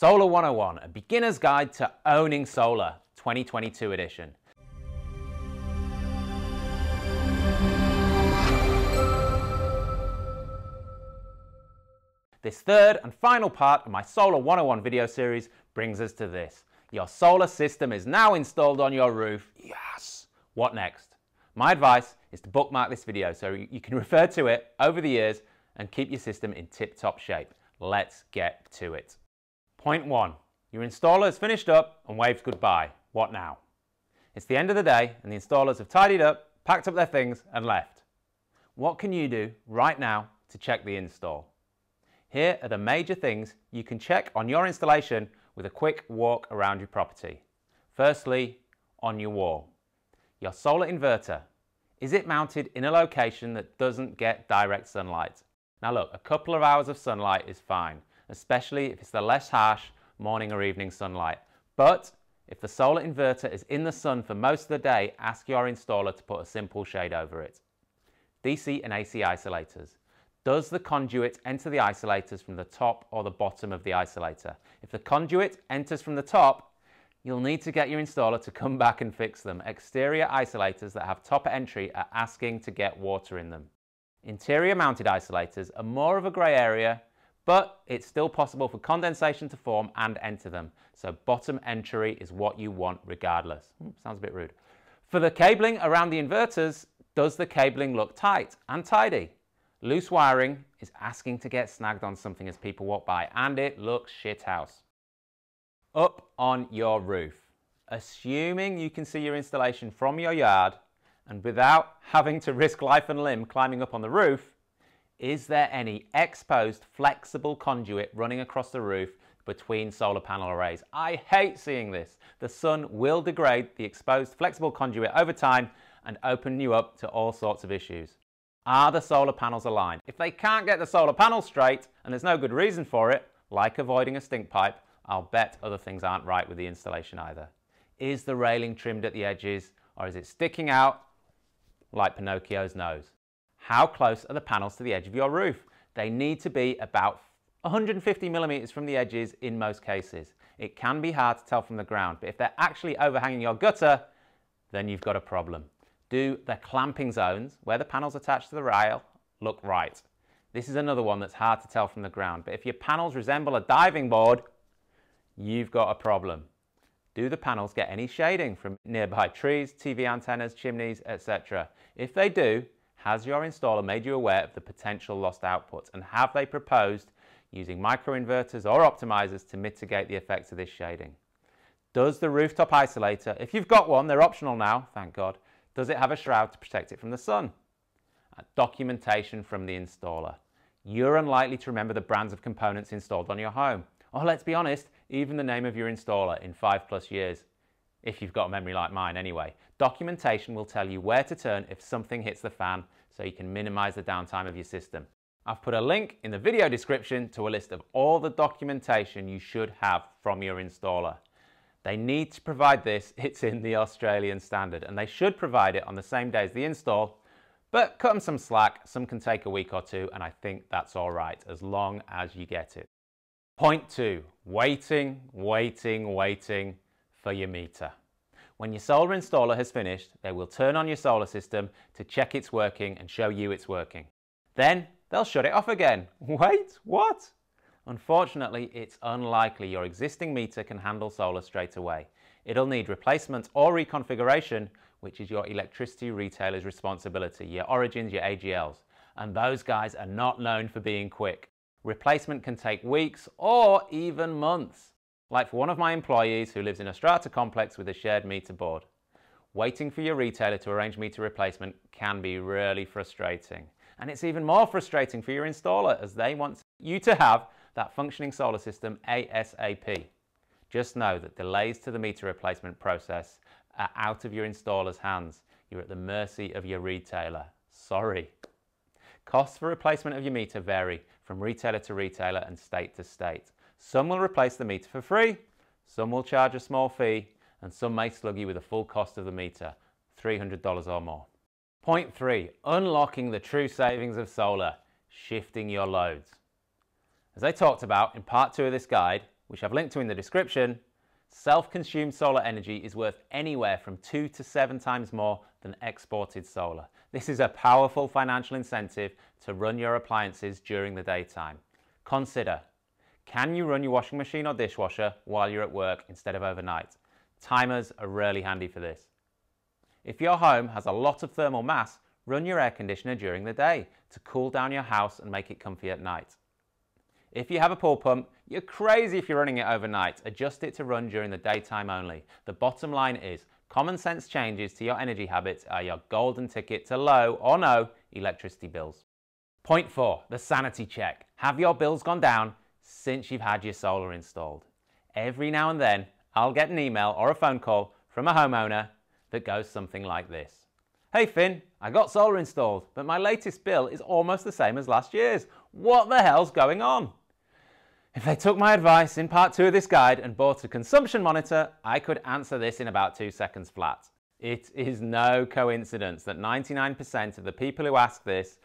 Solar 101, a beginner's guide to owning solar, 2022 edition. This third and final part of my Solar 101 video series brings us to this. Your solar system is now installed on your roof. Yes! What next? My advice is to bookmark this video so you can refer to it over the years and keep your system in tip-top shape. Let's get to it. Point one, your installer has finished up and waved goodbye. What now? It's the end of the day and the installers have tidied up, packed up their things and left. What can you do right now to check the install? Here are the major things you can check on your installation with a quick walk around your property. Firstly, on your wall. Your solar inverter. Is it mounted in a location that doesn't get direct sunlight? Now look, a couple of hours of sunlight is fine, especially if it's the less harsh morning or evening sunlight. But if the solar inverter is in the sun for most of the day, ask your installer to put a simple shade over it. DC and AC isolators. Does the conduit enter the isolators from the top or the bottom of the isolator? If the conduit enters from the top, you'll need to get your installer to come back and fix them. Exterior isolators that have top entry are asking to get water in them. Interior mounted isolators are more of a grey area, but it's still possible for condensation to form and enter them. So bottom entry is what you want regardless. Hmm, sounds a bit rude. For the cabling around the inverters, does the cabling look tight and tidy? Loose wiring is asking to get snagged on something as people walk by and it looks shithouse. Up on your roof. Assuming you can see your installation from your yard and without having to risk life and limb climbing up on the roof, is there any exposed flexible conduit running across the roof between solar panel arrays? I hate seeing this. The sun will degrade the exposed flexible conduit over time and open you up to all sorts of issues. Are the solar panels aligned? If they can't get the solar panel straight and there's no good reason for it, like avoiding a stink pipe, I'll bet other things aren't right with the installation either. Is the railing trimmed at the edges or is it sticking out like Pinocchio's nose? How close are the panels to the edge of your roof? They need to be about 150 millimeters from the edges in most cases. It can be hard to tell from the ground, but if they're actually overhanging your gutter, then you've got a problem. Do the clamping zones, where the panels attached to the rail, look right? This is another one that's hard to tell from the ground, but if your panels resemble a diving board, you've got a problem. Do the panels get any shading from nearby trees, TV antennas, chimneys, etc.? If they do, has your installer made you aware of the potential lost output and have they proposed using microinverters or optimizers to mitigate the effects of this shading? Does the rooftop isolator, if you've got one, they're optional now, thank God, does it have a shroud to protect it from the sun? Uh, documentation from the installer. You're unlikely to remember the brands of components installed on your home. Or let's be honest, even the name of your installer in five plus years. If you've got a memory like mine anyway. Documentation will tell you where to turn if something hits the fan so you can minimize the downtime of your system. I've put a link in the video description to a list of all the documentation you should have from your installer. They need to provide this, it's in the Australian standard, and they should provide it on the same day as the install, but cut them some slack, some can take a week or two, and I think that's all right, as long as you get it. Point two, waiting, waiting, waiting for your meter. When your solar installer has finished, they will turn on your solar system to check it's working and show you it's working. Then they'll shut it off again. Wait, what? Unfortunately, it's unlikely your existing meter can handle solar straight away. It'll need replacement or reconfiguration, which is your electricity retailer's responsibility, your origins, your AGLs. And those guys are not known for being quick. Replacement can take weeks or even months. Like for one of my employees who lives in a strata complex with a shared meter board. Waiting for your retailer to arrange meter replacement can be really frustrating. And it's even more frustrating for your installer as they want you to have that functioning solar system ASAP. Just know that delays to the meter replacement process are out of your installer's hands. You're at the mercy of your retailer. Sorry. Costs for replacement of your meter vary from retailer to retailer and state to state. Some will replace the meter for free, some will charge a small fee, and some may slug you with the full cost of the meter, $300 or more. Point three, unlocking the true savings of solar, shifting your loads. As I talked about in part two of this guide, which I've linked to in the description, self-consumed solar energy is worth anywhere from two to seven times more than exported solar. This is a powerful financial incentive to run your appliances during the daytime. Consider, can you run your washing machine or dishwasher while you're at work instead of overnight? Timers are really handy for this. If your home has a lot of thermal mass, run your air conditioner during the day to cool down your house and make it comfy at night. If you have a pool pump, you're crazy if you're running it overnight. Adjust it to run during the daytime only. The bottom line is common sense changes to your energy habits are your golden ticket to low or no electricity bills. Point four, the sanity check. Have your bills gone down since you've had your solar installed? Every now and then, I'll get an email or a phone call from a homeowner that goes something like this. Hey Finn, I got solar installed, but my latest bill is almost the same as last year's. What the hell's going on? If they took my advice in part two of this guide and bought a consumption monitor, I could answer this in about two seconds flat. It is no coincidence that 99% of the people who ask this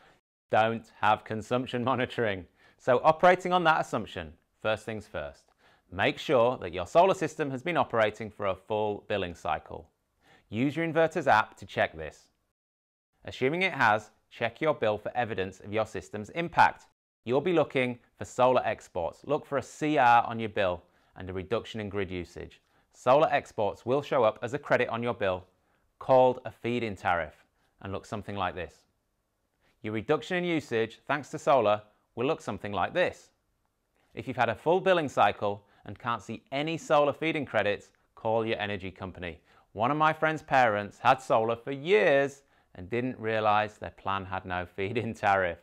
don't have consumption monitoring. So operating on that assumption, first things first, make sure that your solar system has been operating for a full billing cycle. Use your inverter's app to check this. Assuming it has, check your bill for evidence of your system's impact. You'll be looking for solar exports. Look for a CR on your bill and a reduction in grid usage. Solar exports will show up as a credit on your bill called a feed-in tariff and look something like this. Your reduction in usage, thanks to solar, will look something like this. If you've had a full billing cycle and can't see any solar feed-in credits, call your energy company. One of my friend's parents had solar for years and didn't realize their plan had no feed-in tariff.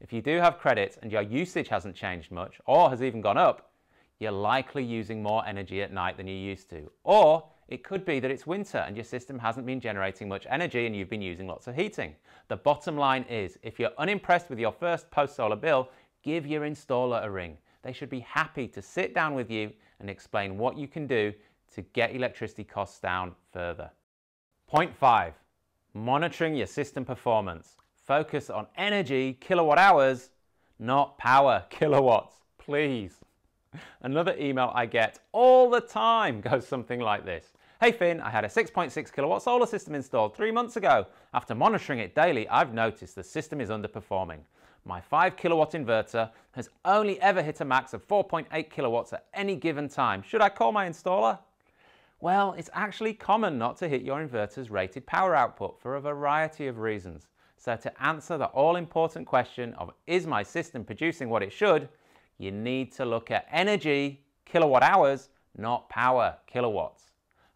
If you do have credits and your usage hasn't changed much or has even gone up, you're likely using more energy at night than you used to. Or it could be that it's winter and your system hasn't been generating much energy and you've been using lots of heating. The bottom line is, if you're unimpressed with your first post-solar bill, give your installer a ring. They should be happy to sit down with you and explain what you can do to get electricity costs down further. Point five, monitoring your system performance. Focus on energy, kilowatt hours, not power, kilowatts, please. Another email I get all the time goes something like this. Hey Finn, I had a 6.6 kilowatt solar system installed three months ago. After monitoring it daily, I've noticed the system is underperforming. My 5 kilowatt inverter has only ever hit a max of 4.8 kilowatts at any given time. Should I call my installer? Well, it's actually common not to hit your inverter's rated power output for a variety of reasons. So to answer the all-important question of is my system producing what it should, you need to look at energy, kilowatt hours, not power, kilowatts.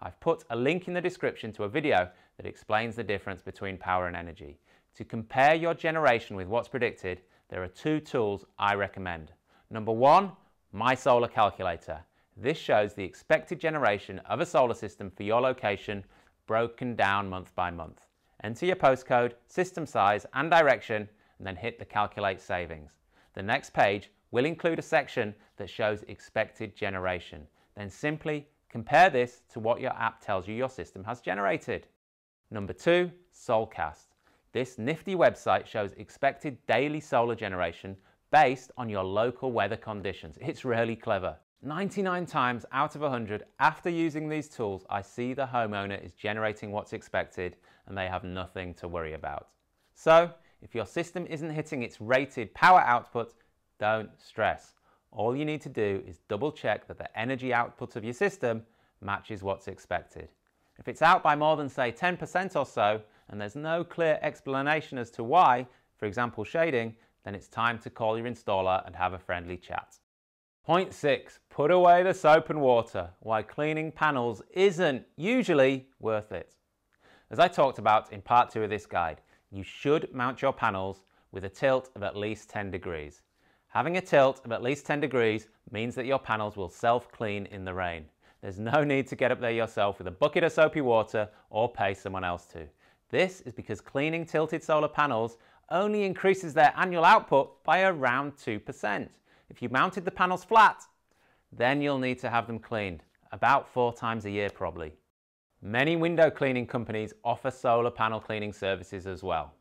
I've put a link in the description to a video that explains the difference between power and energy. To compare your generation with what's predicted, there are two tools I recommend. Number one, My Solar Calculator. This shows the expected generation of a solar system for your location broken down month by month. Enter your postcode, system size and direction and then hit the calculate savings. The next page will include a section that shows expected generation. Then simply compare this to what your app tells you your system has generated. Number two, Solcast. This nifty website shows expected daily solar generation based on your local weather conditions. It's really clever. 99 times out of 100 after using these tools, I see the homeowner is generating what's expected and they have nothing to worry about. So if your system isn't hitting its rated power output, don't stress. All you need to do is double check that the energy output of your system matches what's expected. If it's out by more than say 10% or so and there's no clear explanation as to why, for example shading, then it's time to call your installer and have a friendly chat. Point six, put away the soap and water. Why cleaning panels isn't usually worth it. As I talked about in part two of this guide, you should mount your panels with a tilt of at least 10 degrees. Having a tilt of at least 10 degrees means that your panels will self-clean in the rain. There's no need to get up there yourself with a bucket of soapy water or pay someone else to. This is because cleaning tilted solar panels only increases their annual output by around 2%. If you mounted the panels flat, then you'll need to have them cleaned, about four times a year probably. Many window cleaning companies offer solar panel cleaning services as well.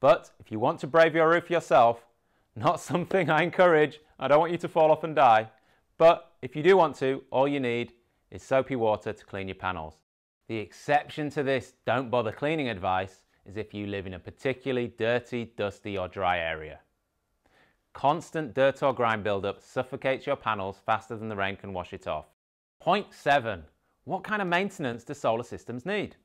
But if you want to brave your roof yourself, not something I encourage, I don't want you to fall off and die, but if you do want to, all you need is soapy water to clean your panels. The exception to this don't bother cleaning advice is if you live in a particularly dirty, dusty or dry area. Constant dirt or grime buildup suffocates your panels faster than the rain can wash it off. Point seven, what kind of maintenance do solar systems need?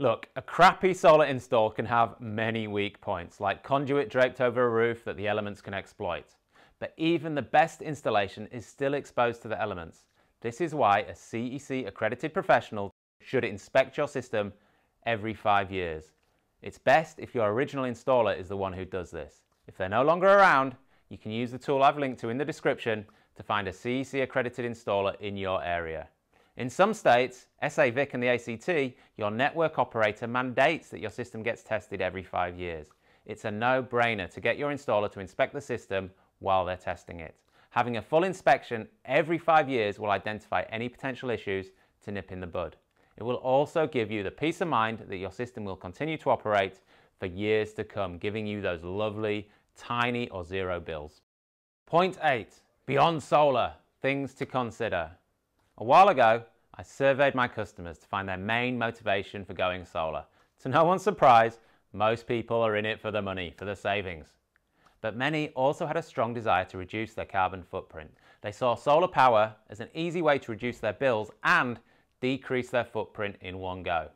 Look, a crappy solar install can have many weak points, like conduit draped over a roof that the elements can exploit. But even the best installation is still exposed to the elements. This is why a CEC accredited professional should inspect your system every five years. It's best if your original installer is the one who does this. If they're no longer around, you can use the tool I've linked to in the description to find a CEC accredited installer in your area. In some states, SA-VIC and the ACT, your network operator mandates that your system gets tested every five years. It's a no-brainer to get your installer to inspect the system while they're testing it. Having a full inspection every five years will identify any potential issues to nip in the bud. It will also give you the peace of mind that your system will continue to operate for years to come, giving you those lovely tiny or zero bills. Point eight, beyond solar, things to consider. A while ago, I surveyed my customers to find their main motivation for going solar. To no one's surprise, most people are in it for the money, for the savings. But many also had a strong desire to reduce their carbon footprint. They saw solar power as an easy way to reduce their bills and decrease their footprint in one go.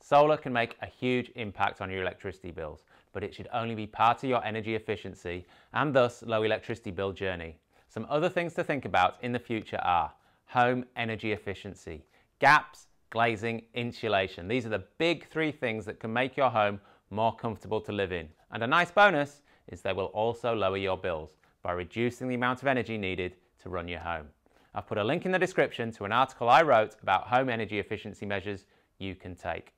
Solar can make a huge impact on your electricity bills, but it should only be part of your energy efficiency and thus low electricity bill journey. Some other things to think about in the future are home energy efficiency, gaps, glazing, insulation. These are the big three things that can make your home more comfortable to live in. And a nice bonus is they will also lower your bills by reducing the amount of energy needed to run your home. I've put a link in the description to an article I wrote about home energy efficiency measures you can take.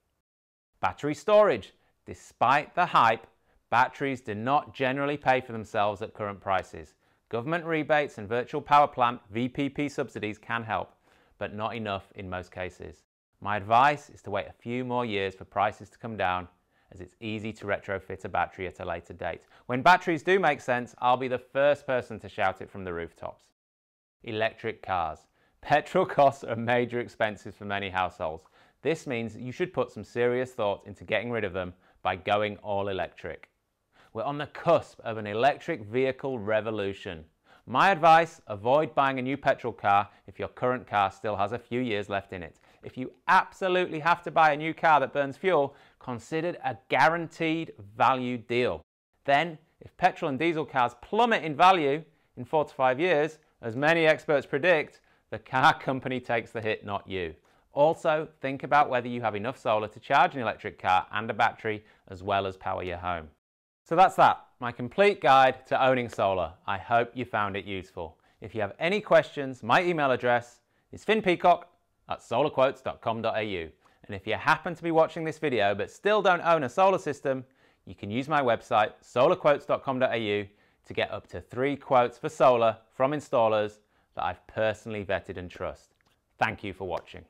Battery storage. Despite the hype, batteries do not generally pay for themselves at current prices. Government rebates and virtual power plant VPP subsidies can help, but not enough in most cases. My advice is to wait a few more years for prices to come down as it's easy to retrofit a battery at a later date. When batteries do make sense, I'll be the first person to shout it from the rooftops. Electric cars. Petrol costs are major expenses for many households. This means you should put some serious thought into getting rid of them by going all electric. We're on the cusp of an electric vehicle revolution. My advice, avoid buying a new petrol car if your current car still has a few years left in it. If you absolutely have to buy a new car that burns fuel, consider a guaranteed value deal. Then, if petrol and diesel cars plummet in value in four to five years, as many experts predict, the car company takes the hit, not you. Also, think about whether you have enough solar to charge an electric car and a battery as well as power your home. So that's that, my complete guide to owning solar. I hope you found it useful. If you have any questions, my email address is finnpeacock at solarquotes.com.au. And if you happen to be watching this video but still don't own a solar system, you can use my website, solarquotes.com.au, to get up to three quotes for solar from installers that I've personally vetted and trust. Thank you for watching.